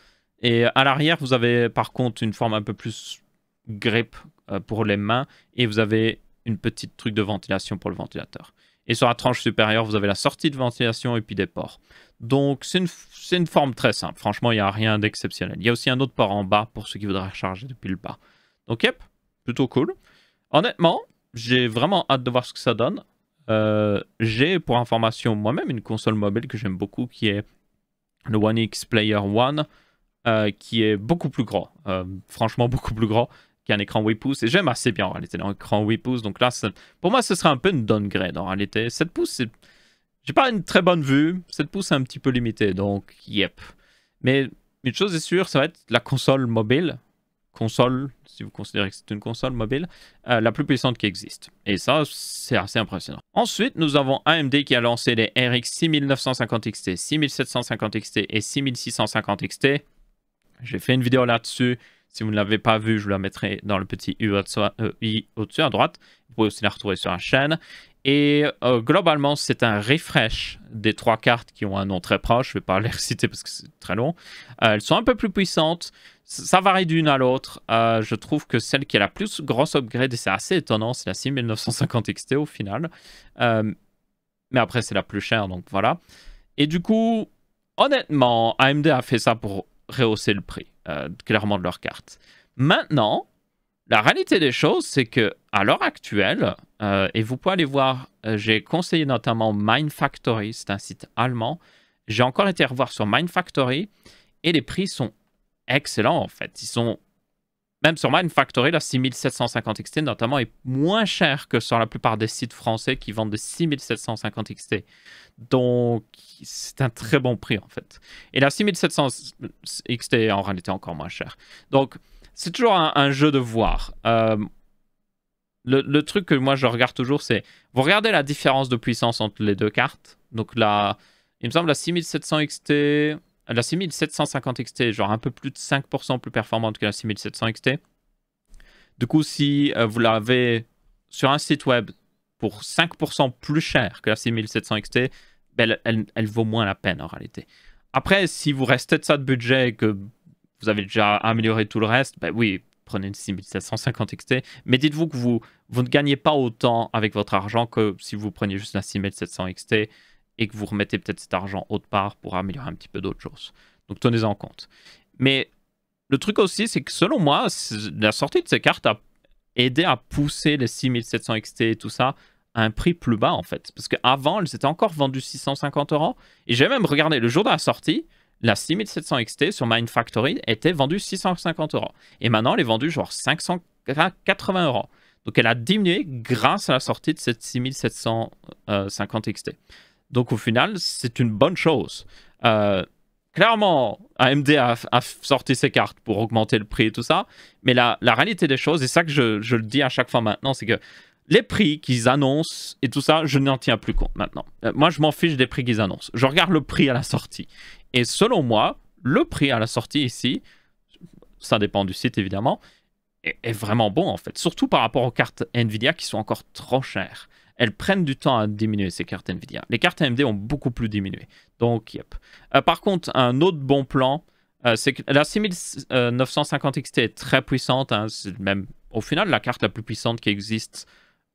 Et à l'arrière, vous avez par contre une forme un peu plus grip euh, pour les mains et vous avez une petite truc de ventilation pour le ventilateur. Et sur la tranche supérieure, vous avez la sortie de ventilation et puis des ports. Donc c'est une, forme très simple. Franchement, il n'y a rien d'exceptionnel. Il y a aussi un autre port en bas pour ceux qui voudraient recharger depuis le bas. Donc yep, plutôt cool. Honnêtement, j'ai vraiment hâte de voir ce que ça donne. Euh, j'ai pour information moi-même une console mobile que j'aime beaucoup qui est le One X Player One. Euh, qui est beaucoup plus gros, euh, franchement beaucoup plus gros qui a un écran 8 pouces. Et j'aime assez bien en réalité l'écran 8 pouces. Donc là, pour moi, ce serait un peu une downgrade en réalité. 7 pouces. J'ai pas une très bonne vue. 7 pouces, c'est un petit peu limité. Donc, yep. Mais une chose est sûre, ça va être la console mobile. Console, si vous considérez que c'est une console mobile, euh, la plus puissante qui existe. Et ça, c'est assez impressionnant. Ensuite, nous avons AMD qui a lancé les RX 6950 XT, 6750 XT et 6650 XT. J'ai fait une vidéo là-dessus. Si vous ne l'avez pas vu, je vous la mettrai dans le petit euh, au-dessus à droite. Vous pouvez aussi la retrouver sur la chaîne. Et euh, globalement, c'est un refresh des trois cartes qui ont un nom très proche. Je ne vais pas [laughs] les reciter parce que c'est très long. Euh, elles sont un peu plus puissantes. Ça varie d'une à l'autre. je trouve que celle qui a la plus grosse upgrade, et c'est assez étonnant, c'est la 6950 XT au final. mais après, c'est la plus chère, donc voilà. Et du coup, honnêtement, AMD a fait ça pour rehausser le prix, euh, clairement, de leur carte. Maintenant, la réalité des choses, c'est que à l'heure actuelle, euh, et vous pouvez aller voir, euh, j'ai conseillé notamment Mindfactory, c'est un site allemand. J'ai encore été revoir sur Mindfactory et les prix sont excellents en fait. Ils sont même sur Mindfactory, la 6750 XT notamment est moins cher que sur la plupart des sites français qui vendent des 6750 XT. Donc, c'est un très bon prix en fait. Et la 6700 XT est en réalité encore moins cher. Donc, c'est toujours un, jeu de voir. Euh, le, truc que moi je regarde toujours, c'est vous regardez la différence de puissance entre les deux cartes. Donc là, il me semble la 6700 XT, la 6750 XT genre un peu plus de 5% plus performante que la 6700 XT. Du coup, si euh, vous l'avez sur un site web pour 5% plus cher que la 6700 XT, ben, elle, vaut moins la peine en réalité. Après, si vous restez de ça de budget et que vous avez déjà amélioré tout le reste, ben oui, prenez une 6750 XT. Mais dites-vous que vous, vous ne gagnez pas autant avec votre argent que si vous preniez juste la 6700 XT et que vous remettez peut-être cet argent autre part pour améliorer un petit peu d'autres choses. Donc tenez-en compte. Mais le truc aussi, c'est que selon moi, la sortie de ces cartes a aidé à pousser les 6700 XT et tout ça à un prix plus bas en fait. Parce qu'avant, elles étaient encore vendues 650 euros. Et j'ai même regardé le jour de la sortie, la 6700 XT sur Mind Factory était vendue 650 euros. Et maintenant, elle est vendue genre 580 euros. Donc elle a diminué grâce à la sortie de cette 6750 XT. Donc au final, c'est une bonne chose. Euh, clairement, AMD a, sorti ses cartes pour augmenter le prix et tout ça. Mais la, réalité des choses, et ça que je, le dis à chaque fois maintenant, c'est que les prix qu'ils annoncent et tout ça, je n'en tiens plus compte maintenant. Euh, moi, je m'en fiche des prix qu'ils annoncent. Je regarde le prix à la sortie. Et selon moi, le prix à la sortie ici, ça dépend du site évidemment, est, vraiment bon en fait. Surtout par rapport aux cartes Nvidia qui sont encore trop chères. Elles prennent du temps à diminuer ces cartes Nvidia. Les cartes AMD ont beaucoup plus diminué. Donc, yep. Euh, par contre, un autre bon plan, euh, c'est que la 6950 XT est très puissante. Hein. c'est même au final la carte la plus puissante qui existe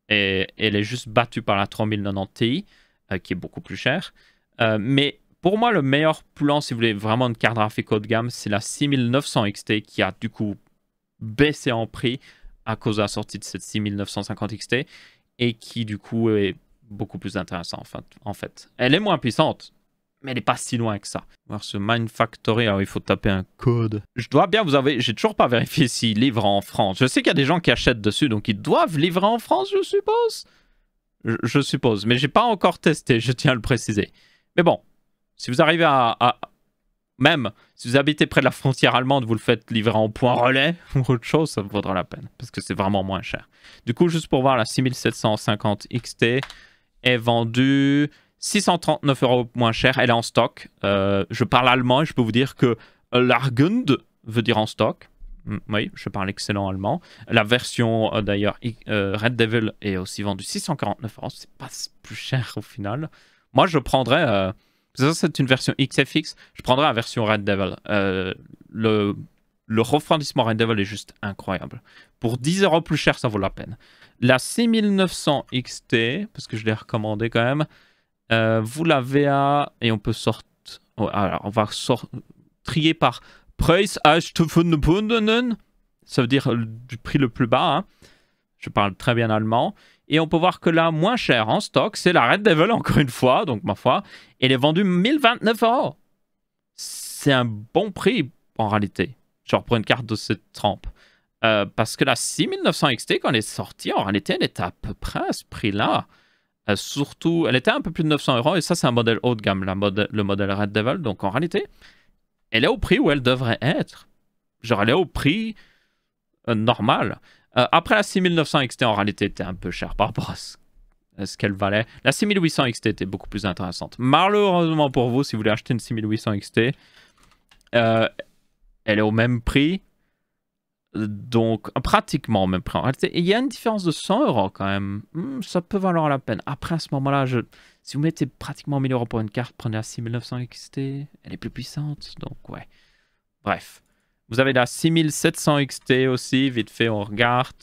et elle est juste battue par la 3090 Ti, euh, qui est beaucoup plus chère. Euh, mais pour moi, le meilleur plan, si vous voulez vraiment une carte graphique haut de gamme, c'est la 6900 XT qui a du coup baissé en prix à cause de la sortie de cette 6950 XT et qui du coup est beaucoup plus intéressant en fait. Elle est moins puissante, mais elle n'est pas si loin que ça. Voir ce Mind Factory, alors il faut taper un code. Je dois bien vous avez, j'ai toujours pas vérifié s'il livre en France. Je sais qu'il y a des gens qui achètent dessus, donc ils doivent livrer en France, je suppose? Je, suppose, mais j'ai pas encore testé, je tiens à le préciser. Mais bon, si vous arrivez à, même si vous habitez près de la frontière allemande, vous le faites livrer en point relais [laughs] ou autre chose, ça vaudra la peine parce que c'est vraiment moins cher. Du coup, juste pour voir, la 6750 XT est vendue 639 euros moins cher. Elle est en stock. Euh, je parle allemand et je peux vous dire que Largund veut dire en stock. Mm, oui, je parle excellent allemand. La version euh, d'ailleurs euh, Red Devil est aussi vendue 649 euros. C'est pas plus cher au final. Moi, je prendrais. Ça, c'est une version XFX. Je prendrais la version Red Devil. le, le refroidissement Red Devil est juste incroyable. Pour 10 euros plus cher, ça vaut la peine. La 6900 XT, parce que je l'ai recommandé quand même, euh, vous l'avez à... Et on peut sortir... alors, on va trier par Bunden. Ça veut dire du prix le plus bas. Hein. Je parle très bien allemand. Et on peut voir que la moins chère en stock, c'est la Red Devil, encore une fois. Donc, ma foi, elle est vendue 1029 euros. C'est un bon prix, en réalité. Genre pour une carte de cette trempe. Euh, parce que la 6900 XT, quand elle est sortie, en réalité, elle était à peu près à ce prix-là. Euh, surtout, elle était un peu plus de 900 euros et ça, c'est un modèle haut de gamme, le modèle Red Devil. Donc en réalité, elle est au prix où elle devrait être. Genre, elle est au prix euh, normal. Euh, après, la 6900 XT, en réalité, était un peu chère par rapport à ce, qu'elle valait. La 6800 XT était beaucoup plus intéressante. Malheureusement pour vous, si vous voulez acheter une 6800 XT, elle est au même prix donc, pratiquement au même prix. il y a une différence de 100 euros quand même. Hmm, ça peut valoir la peine. Après, à ce moment-là, si vous mettez pratiquement 1000 euros pour une carte, prenez la 6900 XT. Elle est plus puissante. Donc, ouais. Bref. Vous avez la 6700 XT aussi. Vite fait, on regarde.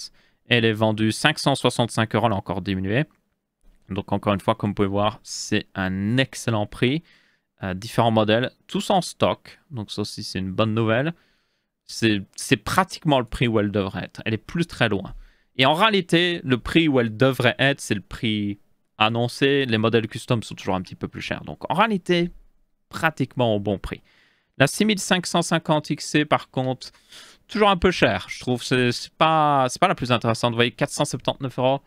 Elle est vendue 565 euros. Elle a encore diminué. Donc, encore une fois, comme vous pouvez voir, c'est un excellent prix. Euh, différents modèles, tous en stock. Donc, ça aussi, c'est une bonne nouvelle c'est pratiquement le prix où elle devrait être. Elle est plus très loin. Et en réalité, le prix où elle devrait être, c'est le prix annoncé. Les modèles custom sont toujours un petit peu plus chers. Donc en réalité, pratiquement au bon prix. La 6550 XC, par contre, toujours un peu cher. Je trouve que c'est pas, pas la plus intéressante. Vous voyez, 479 euros.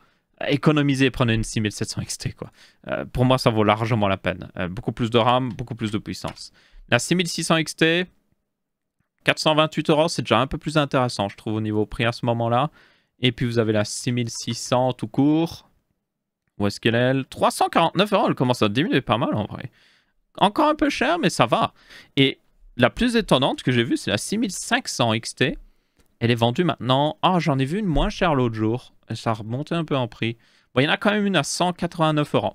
Économisez, prenez une 6700 XT. Quoi. Euh, pour moi, ça vaut largement la peine. Euh, beaucoup plus de RAM, beaucoup plus de puissance. La 6600 XT, 428 euros, c'est déjà un peu plus intéressant, je trouve, au niveau prix à ce moment-là. Et puis vous avez la 6600 tout court. Où est-ce qu'elle est? 349 euros, elle commence à diminuer pas mal en vrai. Encore un peu cher, mais ça va. Et la plus étonnante que j'ai vue, c'est la 6500 XT. Elle est vendue maintenant. Ah, j'en ai vu une moins chère l'autre jour. Ça a un peu en prix. Bon, il y en a quand même une à 189 euros.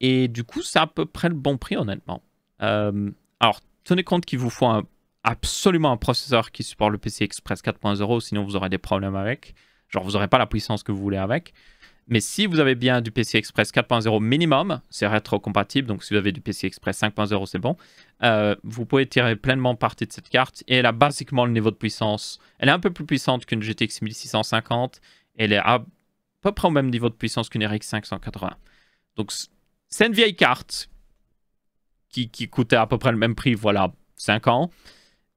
Et du coup, c'est à peu près le bon prix, honnêtement. Euh, alors, tenez compte qu'il vous faut un absolument un processeur qui supporte le PC Express 4.0, sinon vous aurez des problèmes avec. Genre, vous n'aurez pas la puissance que vous voulez avec. Mais si vous avez bien du PC Express 4.0 minimum, c'est rétro-compatible, donc si vous avez du PC Express 5.0, c'est bon, euh, vous pouvez tirer pleinement parti de cette carte. Et elle a basiquement le niveau de puissance. Elle est un peu plus puissante qu'une GTX 1650. Elle est à peu près au même niveau de puissance qu'une RX 580. Donc, c'est une vieille carte qui, qui coûtait à peu près le même prix, voilà, 5 ans.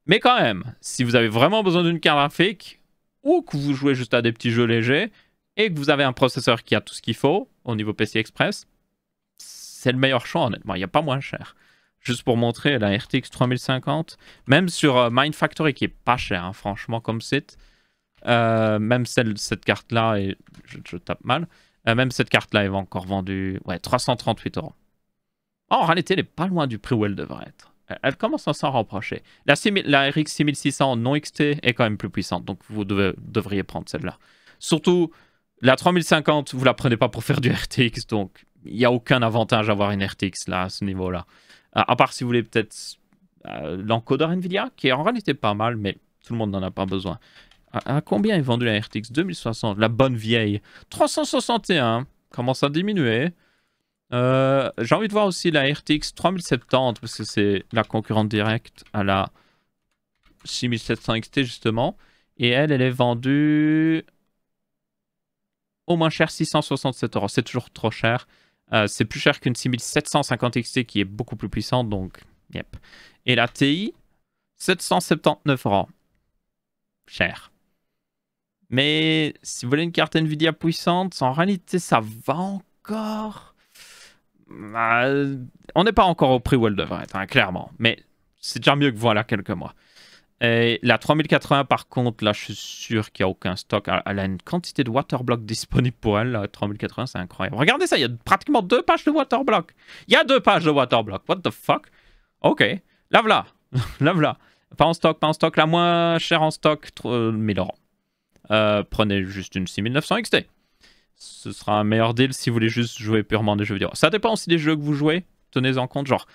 Mais quand même, si vous avez vraiment besoin d'une carte graphique, ou que vous jouez juste à des petits jeux légers, et que vous avez un processeur qui a tout ce qu'il faut au niveau PC Express, c'est le meilleur choix honnêtement, il n'y a pas moins cher. Juste pour montrer la RTX 3050, même sur euh, Mindfactory qui est pas cher hein, franchement comme site, euh, même cette carte-là, et je, tape mal, euh, même cette carte-là est encore vendue ouais, 338 euros. en réalité, elle n'est pas loin du prix où elle devrait être elle commence à s'en rapprocher. La, la, RX 6600 non XT est quand même plus puissante, donc vous devriez prendre celle-là. Surtout, la 3050, vous la prenez pas pour faire du RTX, donc il n'y a aucun avantage à avoir une RTX là, à ce niveau-là. À, part si vous voulez peut-être euh, l'encodeur Nvidia, qui est en réalité pas mal, mais tout le monde n'en a pas besoin. À, combien est vendue la RTX 2060 La bonne vieille. 361, commence à diminuer. Euh, j'ai envie de voir aussi la RTX 3070 parce que c'est la concurrente directe à la 6700 XT justement. Et elle, elle est vendue au moins cher, 667 euros. C'est toujours trop cher. Euh, c'est plus cher qu'une 6750 XT qui est beaucoup plus puissante, donc, yep. Et la TI, 779 euros. Cher. Mais si vous voulez une carte Nvidia puissante, en réalité, ça va encore. Bah, on n'est pas encore au prix où elle devrait être, hein, clairement. Mais c'est déjà mieux que voilà quelques mois. Et la 3080, par contre, là, je suis sûr qu'il n'y a aucun stock. Elle a une quantité de waterblock disponible pour elle. La 3080, c'est incroyable. Regardez ça, il y a pratiquement deux pages de waterblock. Il y a deux pages de waterblock. What the fuck? Ok. Lave-la. [laughs] Lave-la. Pas en stock, pas en stock. La moins chère en stock, 1000 euros. Euh, prenez juste une 6900 XT. Ce sera un meilleur deal si vous voulez juste jouer purement des jeux vidéo. Ça dépend aussi des jeux que vous jouez. Tenez en compte. Genre,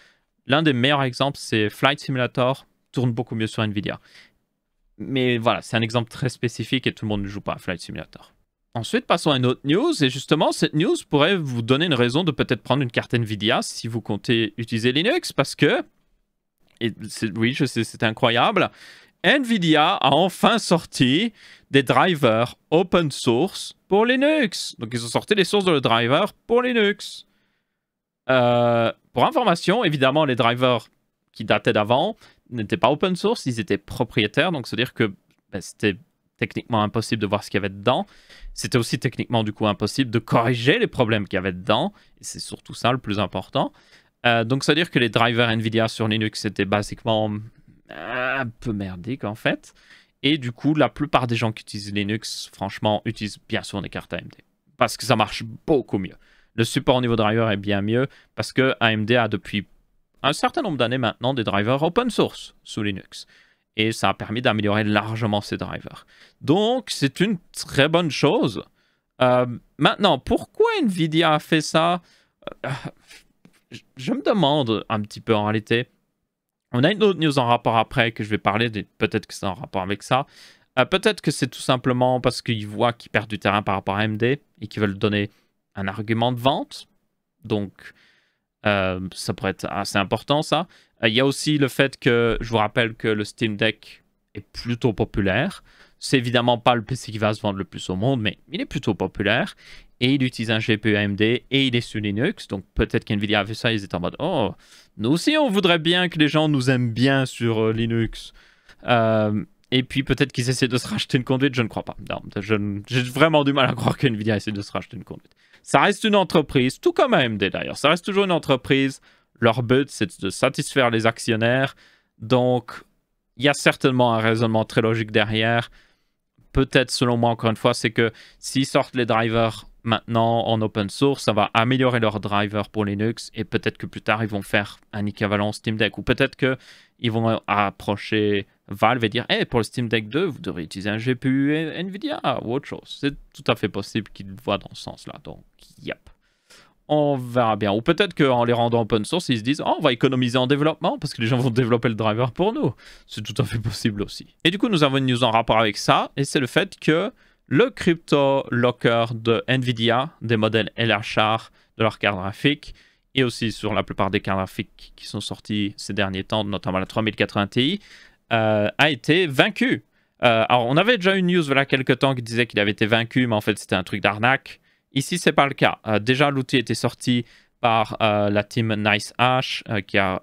l'un des meilleurs exemples, c'est Flight Simulator tourne beaucoup mieux sur Nvidia. Mais voilà, c'est un exemple très spécifique et tout le monde ne joue pas à Flight Simulator. Ensuite, passons à une autre news. Et justement, cette news pourrait vous donner une raison de peut-être prendre une carte Nvidia si vous comptez utiliser Linux. Parce que, et oui, je sais, c'est incroyable. Nvidia a enfin sorti des drivers open source pour Linux. Donc, ils ont sorti les sources de le driver pour Linux. Euh, pour information, évidemment, les drivers qui dataient d'avant n'étaient pas open source, ils étaient propriétaires, donc c'est-à-dire que ben, c'était techniquement impossible de voir ce qu'il y avait dedans. C'était aussi techniquement du coup impossible de corriger les problèmes qu'il y avait dedans, et c'est surtout ça le plus important. Euh, donc c'est-à-dire que les drivers Nvidia sur Linux étaient basiquement un peu merdiques en fait. Et du coup, la plupart des gens qui utilisent Linux, franchement, utilisent bien sûr des cartes AMD. Parce que ça marche beaucoup mieux. Le support au niveau driver est bien mieux parce que AMD a depuis un certain nombre d'années maintenant des drivers open source sous Linux. Et ça a permis d'améliorer largement ces drivers. Donc, c'est une très bonne chose. Euh, maintenant, pourquoi Nvidia a fait ça? Euh, Je me demande un petit peu en réalité. On a une autre news en rapport après que je vais parler, peut-être que c'est en rapport avec ça. Euh, peut-être que c'est tout simplement parce qu'ils voient qu'ils perdent du terrain par rapport à AMD et qu'ils veulent donner un argument de vente. Donc, euh, ça pourrait être assez important, ça. Euh, il y a aussi le fait que, je vous rappelle que le Steam Deck est plutôt populaire. C'est évidemment pas le PC qui va se vendre le plus au monde, mais il est plutôt populaire. Et il utilise un GPU AMD et il est sur Linux. Donc peut-être qu'NVIDIA a vu ça, ils étaient en mode Oh, nous aussi on voudrait bien que les gens nous aiment bien sur euh, Linux. Et puis peut-être qu'ils essaient de se racheter une conduite, je ne crois pas. J'ai vraiment du mal à croire qu'NVIDIA essaie de se racheter une conduite. Ça reste une entreprise, tout comme AMD d'ailleurs. Ça reste toujours une entreprise. Leur but, c'est de satisfaire les actionnaires. Donc, il y a certainement un raisonnement très logique derrière. Peut-être, selon moi, encore une fois, c'est que s'ils sortent les drivers maintenant en open source, ça va améliorer leurs drivers pour Linux et peut-être que plus tard, ils vont faire un équivalent Steam Deck ou peut-être qu'ils vont approcher Valve et dire hey, pour le Steam Deck 2, vous devrez utiliser un GPU Nvidia ou autre chose. C'est tout à fait possible qu'ils voient dans ce sens-là. Donc, yep. On verra bien. Ou peut-être qu'en les rendant open source, ils se disent oh, on va économiser en développement parce que les gens vont développer le driver pour nous. C'est tout à fait possible aussi. Et du coup, nous avons une news en rapport avec ça et c'est le fait que le crypto locker de Nvidia, des modèles LHR de leur carte graphique, et aussi sur la plupart des cartes graphiques qui sont sorties ces derniers temps, notamment la 3080 Ti, euh, a été vaincu. Euh, alors, on avait déjà une news voilà quelques temps qui disait qu'il avait été vaincu, mais en fait, c'était un truc d'arnaque. Ici, c'est pas le cas. Euh, déjà, l'outil était sorti par la team Nice qui a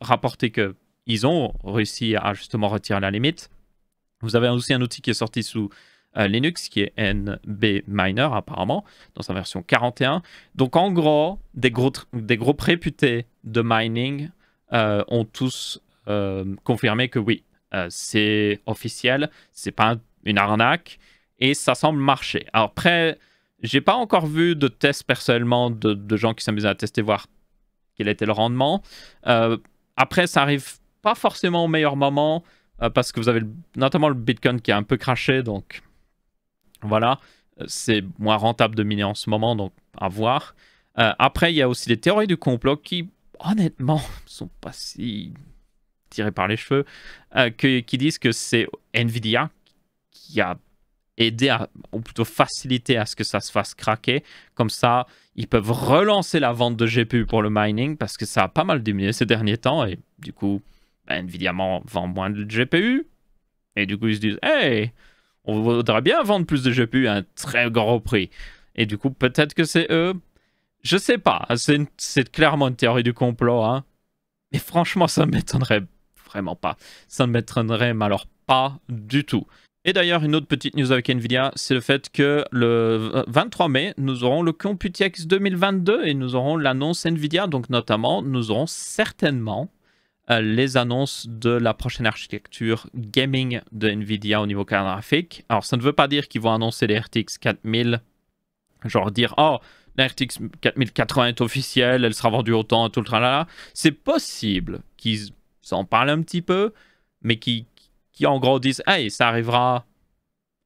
rapporté qu'ils ont réussi à justement retirer la limite. Vous avez aussi un outil qui est sorti sous Linux qui est NB Miner apparemment dans sa version 41. Donc en gros, des des groupes réputés de mining ont tous euh, confirmer que oui, euh, c'est officiel, c'est pas une arnaque et ça semble marcher. Alors après, j'ai pas encore vu de tests personnellement de, gens qui s'amusent à tester, voir quel était le rendement. Euh, après, ça arrive pas forcément au meilleur moment parce que vous avez notamment le Bitcoin qui a un peu craché, donc voilà, c'est moins rentable de miner en ce moment, donc à voir. après, il y a aussi des théories du complot qui, honnêtement, [laughs] sont pas si tirés par les cheveux, euh, qui disent que c'est Nvidia qui a aidé, à, ou plutôt facilité à ce que ça se fasse craquer. Comme ça, ils peuvent relancer la vente de GPU pour le mining parce que ça a pas mal diminué ces derniers temps et du coup, ben, Nvidia vend moins de GPU. Et du coup, ils se disent, hey, on voudrait bien vendre plus de GPU à un très gros prix. Et du coup, peut-être que c'est eux. Je sais pas. C'est clairement une théorie du complot. Hein. Mais franchement, ça ne m'étonnerait vraiment pas. Ça ne m'étonnerait, alors pas du tout. Et d'ailleurs, une autre petite news avec Nvidia, c'est le fait que le 23 mai, nous aurons le Computex 2022 et nous aurons l'annonce Nvidia. Donc, notamment, nous aurons certainement les annonces de la prochaine architecture gaming de Nvidia au niveau graphique. Alors, ça ne veut pas dire qu'ils vont annoncer les RTX 4000, genre dire oh, la RTX 4080 est officielle, elle sera vendue autant, tout le tralala. C'est possible qu'ils en parlent un petit peu, mais qui, en gros disent hey, ça arrivera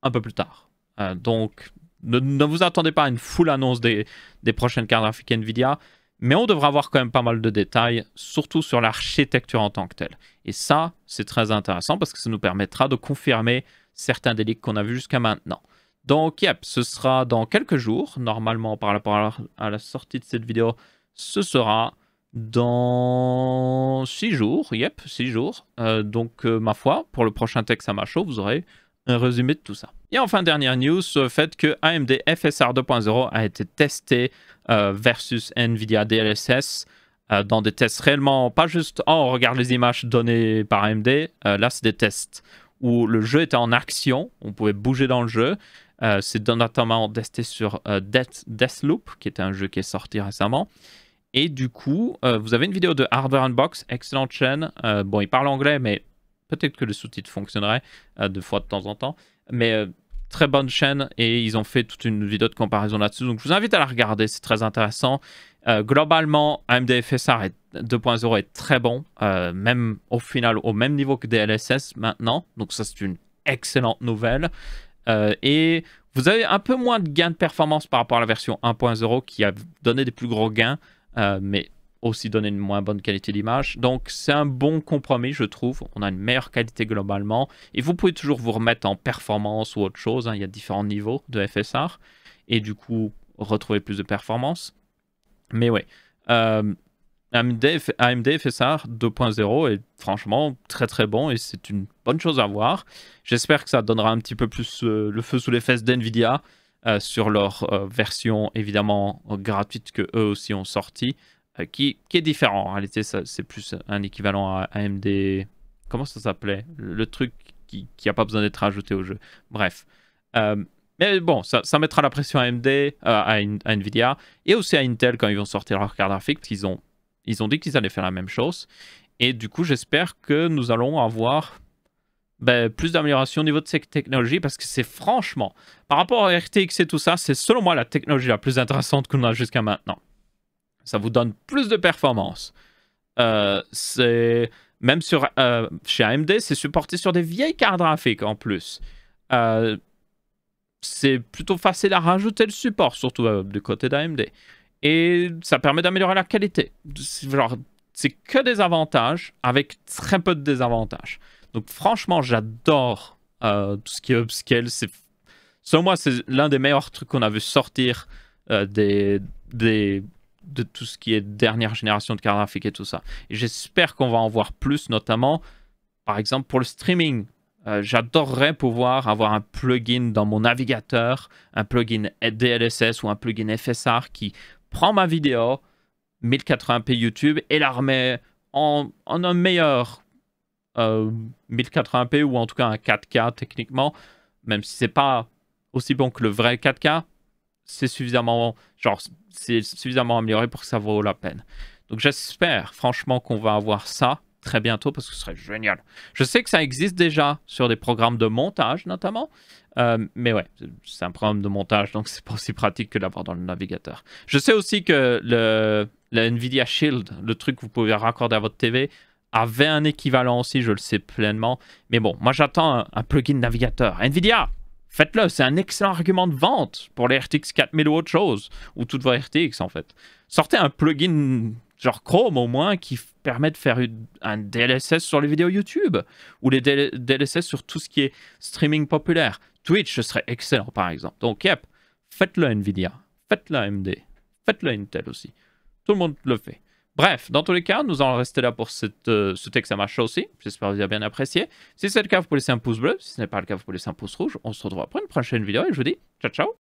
un peu plus tard. Euh, donc, ne, vous attendez pas à une full annonce des, des prochaines cartes graphiques Nvidia. Mais on devra avoir quand même pas mal de détails, surtout sur l'architecture en tant que telle. Et ça, c'est très intéressant parce que ça nous permettra de confirmer certains délits qu'on a vus jusqu'à maintenant. Donc, yep, ce sera dans quelques jours. Normalement, par rapport à la sortie de cette vidéo, ce sera dans 6 jours. Yep, 6 jours. Euh, donc, euh, ma foi, pour le prochain texte à ma show, vous aurez un résumé de tout ça. Et enfin, dernière news, le fait que AMD FSR 2.0 a été testé versus NVIDIA DLSS euh, dans des tests réellement, pas juste « oh, on regarde les images données par AMD euh, là, c'est des tests où le jeu était en action, on pouvait bouger dans le jeu. c'est notamment testé sur Death, Deathloop, qui était un jeu qui est sorti récemment. Et du coup, vous avez une vidéo de Hardware Unbox, excellente chaîne. bon, il parle anglais, mais Peut-être que le sous-titre fonctionnerait euh, de fois de temps en temps. Mais euh, très bonne chaîne et ils ont fait toute une vidéo de comparaison là-dessus. Donc je vous invite à la regarder, c'est très intéressant. Euh, globalement, AMD FSR 2.0 est très bon, même au final au même niveau que DLSS maintenant. Donc ça c'est une excellente nouvelle. et vous avez un peu moins de gains de performance par rapport à la version 1.0 qui a donné des plus gros gains. mais aussi donner une moins bonne qualité d'image. Donc c'est un bon compromis, je trouve. On a une meilleure qualité globalement. Et vous pouvez toujours vous remettre en performance ou autre chose. Hein. Il y a différents niveaux de FSR. Et du coup, retrouver plus de performance. Mais ouais. Euh, AMD, FSR 2.0 est franchement très très bon et c'est une bonne chose à voir. J'espère que ça donnera un petit peu plus euh, le feu sous les fesses d'NVIDIA euh, sur leur version évidemment gratuite que eux aussi ont sorti. Euh, qui, est différent. En réalité, c'est plus un équivalent à AMD. Comment ça s'appelait? Le, truc qui n'a pas besoin d'être ajouté au jeu. Bref. Euh, mais bon, ça, mettra la pression à AMD, euh, à, Nvidia et aussi à Intel quand ils vont sortir leur carte graphique. Ils ont, dit qu'ils allaient faire la même chose. Et du coup, j'espère que nous allons avoir ben, plus d'amélioration au niveau de cette technologie parce que c'est franchement, par rapport à RTX et tout ça, c'est selon moi la technologie la plus intéressante qu'on a jusqu'à maintenant ça vous donne plus de performance. Euh, c'est même sur euh, chez AMD, c'est supporté sur des vieilles cartes graphiques en plus. Euh, c'est plutôt facile à rajouter le support, surtout du côté d'AMD. Et ça permet d'améliorer la qualité. c'est que des avantages avec très peu de désavantages. Donc franchement, j'adore tout ce qui est upscale. C'est, selon moi, c'est l'un des meilleurs trucs qu'on a vu sortir des, des de tout ce qui est dernière génération de cartes graphiques et tout ça. J'espère qu'on va en voir plus, notamment, par exemple, pour le streaming. Euh, j'adorerais pouvoir avoir un plugin dans mon navigateur, un plugin DLSS ou un plugin FSR qui prend ma vidéo 1080p YouTube et la remet en, un meilleur 1080p euh, ou en tout cas un 4K techniquement, même si c'est pas aussi bon que le vrai 4K, c'est suffisamment, suffisamment amélioré pour que ça vaut la peine. Donc j'espère franchement qu'on va avoir ça très bientôt parce que ce serait génial. Je sais que ça existe déjà sur des programmes de montage notamment, euh, mais ouais, c'est un programme de montage donc c'est pas aussi pratique que d'avoir dans le navigateur. Je sais aussi que le, Nvidia Shield, le truc que vous pouvez raccorder à votre TV, avait un équivalent aussi, je le sais pleinement. Mais bon, moi j'attends un plugin navigateur. Nvidia, Faites-le, c'est un excellent argument de vente pour les RTX 4000 ou autre chose, ou toutes vos RTX en fait. Sortez un plugin genre Chrome au moins qui permet de faire un DLSS sur les vidéos YouTube, ou les DLSS sur tout ce qui est streaming populaire. Twitch, ce serait excellent par exemple. Donc, yep, faites-le Nvidia, faites-le AMD, faites-le Intel aussi. Tout le monde le fait. Bref, dans tous les cas, nous allons rester là pour euh, ce texte à marche aussi. J'espère que vous avez bien apprécié. Si c'est le cas, vous pouvez laisser un pouce bleu. Si ce n'est pas le cas, vous pouvez laisser un pouce rouge. On se retrouve pour une prochaine vidéo et je vous dis ciao ciao